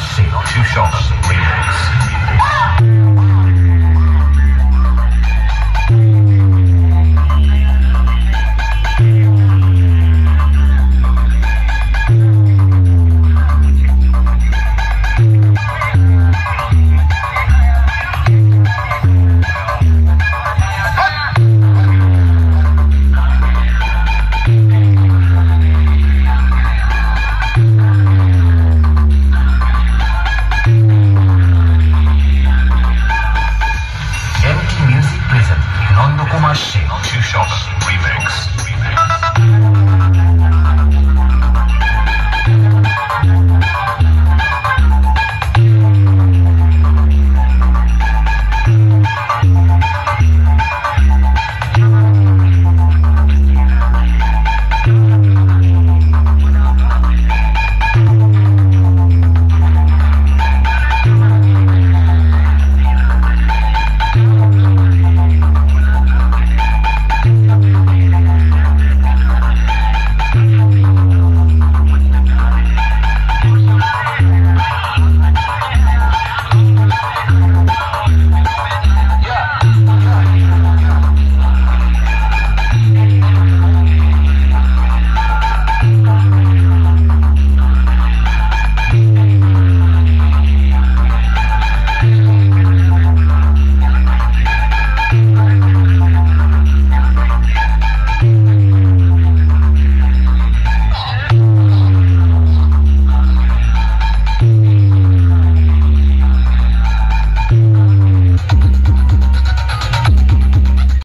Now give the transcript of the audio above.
on two shots remakes. Two shots. Remix. Remix.